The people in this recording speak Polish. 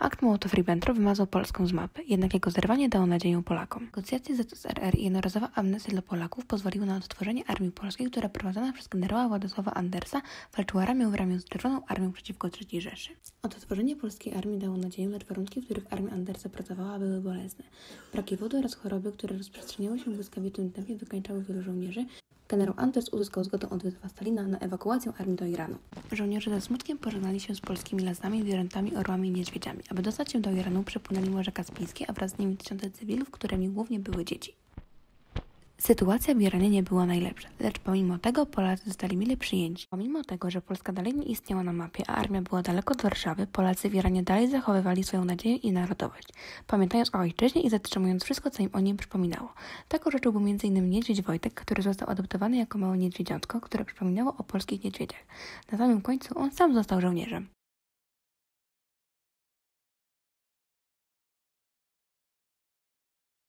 Akt Mołotow-Ribbentrop wymazał Polską z mapy, jednak jego zerwanie dało nadzieję Polakom. Negocjacje ZSRR i jednorazowa amnestia dla Polaków pozwoliły na odtworzenie Armii Polskiej, która prowadzona przez generała Władysława Andersa walczyła ramię w ramię z Czerwoną Armią przeciwko III Rzeszy. Odtworzenie polskiej armii dało nadzieję, lecz warunki, w których armia Andersa pracowała, były bolesne. Braki wody oraz choroby, które rozprzestrzeniały się w błyskawitym tempie, wykańczały wielu żołnierzy, Generał Anders uzyskał zgodę od Józefa Stalina na ewakuację armii do Iranu. Żołnierze ze smutkiem pożegnali się z polskimi lasami, zwierzętami, orłami i niedźwiedziami. Aby dostać się do Iranu, przepłynęli Morze Kaspijskie, a wraz z nimi tysiące cywilów, którymi głównie były dzieci. Sytuacja w Iranie nie była najlepsza, lecz pomimo tego Polacy zostali mile przyjęci. Pomimo tego, że Polska dalej nie istniała na mapie, a armia była daleko od Warszawy, Polacy w Iranie dalej zachowywali swoją nadzieję i narodowość, pamiętając o ojczyźnie i zatrzymując wszystko, co im o nim przypominało. Taką rzeczą był m.in. niedźwiedź Wojtek, który został adoptowany jako małe niedźwiedziątko, które przypominało o polskich niedźwiedziach. Na samym końcu on sam został żołnierzem.